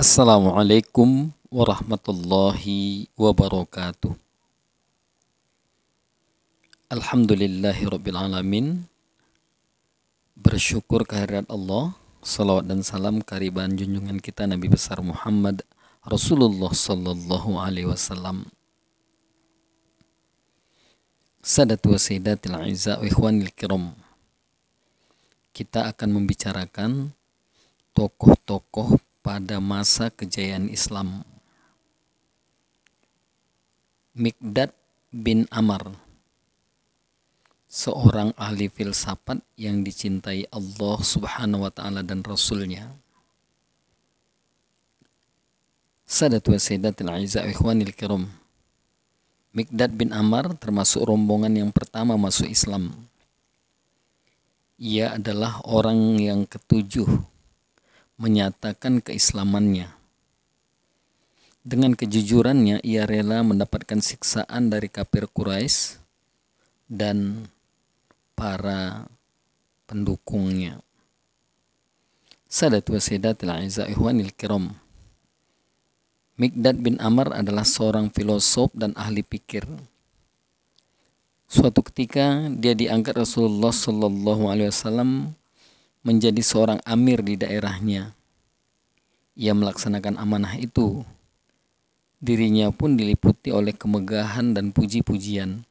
Assalamualaikum warahmatullahi wabarakatuh. Alhamdulillahi rabbil alamin. Bersyukur kehadirat Allah. Salawat dan salam kariban junjungan kita Nabi besar Muhammad Rasulullah sallallahu alaihi wasallam. Sadatu wa sayyidatil aiza wa ikhwanil kiram. Kita akan membicarakan tokoh-tokoh pada masa kejayaan Islam. Mikdad bin Amr seorang ahli filsafat yang dicintai Allah Subhanahu wa taala dan rasulnya. Sadat wa sayyidatil aiza ikhwanil kiram. Mikdad bin Amr termasuk rombongan yang pertama masuk Islam. Ia adalah orang yang ketujuh menyatakan keislamannya. Dengan kejujurannya, ia rela mendapatkan siksaan dari kafir Quraisy dan para pendukungnya. Sadat wa kiram. Mikdad bin Amr adalah seorang filosof dan ahli pikir. Suatu ketika dia diangkat Rasulullah Shallallahu Alaihi Wasallam menjadi seorang amir di daerahnya. Ia melaksanakan amanah itu. Dirinya pun diliputi oleh kemegahan dan puji-pujian.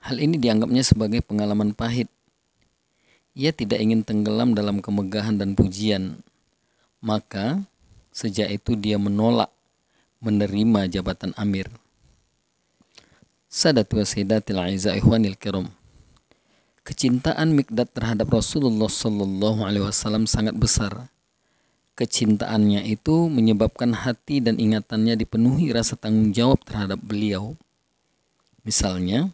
Hal ini dianggapnya sebagai pengalaman pahit. Ia tidak ingin tenggelam dalam kemegahan dan pujian. Maka Sejak itu dia menolak menerima jabatan amir. Sadat wa sayyidatil aiza ikhwanil kiram. Kecintaan Mikdad terhadap Rasulullah Sallallahu Alaihi Wasallam sangat besar. Kecintaannya itu menyebabkan hati dan ingatannya dipenuhi rasa tanggung jawab terhadap beliau. Misalnya,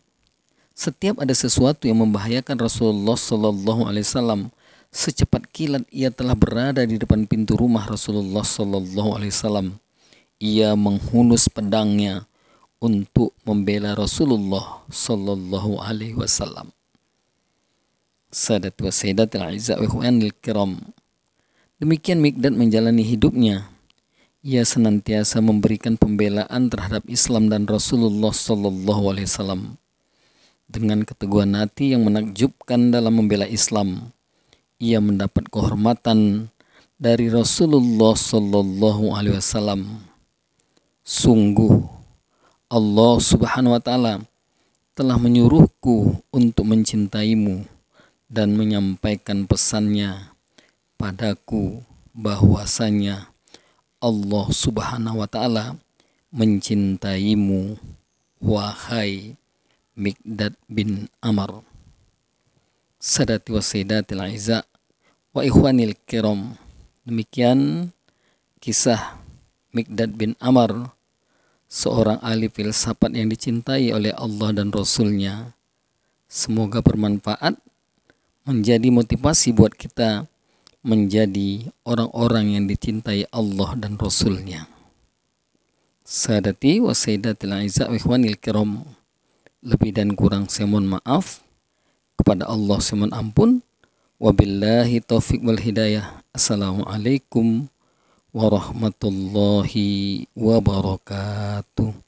setiap ada sesuatu yang membahayakan Rasulullah Sallallahu Alaihi Wasallam, Secepat kilat ia telah berada di depan pintu rumah Rasulullah Sallallahu Alaihi Wasallam. Ia menghunus pedangnya untuk membela Rasulullah Sallallahu Alaihi Wasallam. Sadat wa sayyidatil aiza wa kiram. Demikian Mikdad menjalani hidupnya. Ia senantiasa memberikan pembelaan terhadap Islam dan Rasulullah Sallallahu Alaihi Wasallam dengan keteguhan hati yang menakjubkan dalam membela Islam ia mendapat kehormatan dari Rasulullah Sallallahu Alaihi Wasallam. Sungguh Allah Subhanahu Wa Taala telah menyuruhku untuk mencintaimu dan menyampaikan pesannya padaku bahwasanya Allah Subhanahu wa taala mencintaimu wahai Mikdad bin Amr sadati wa sayyidatil aiza wa ikhwanil kiram. Demikian kisah Mikdad bin Amr, seorang ahli filsafat yang dicintai oleh Allah dan Rasulnya. Semoga bermanfaat, menjadi motivasi buat kita menjadi orang-orang yang dicintai Allah dan Rasulnya. Sadati wa sayyidatil aiza wa ikhwanil kiram. Lebih dan kurang saya mohon maaf kepada Allah semohon ampun wabillahi taufik wal hidayah assalamualaikum warahmatullahi wabarakatuh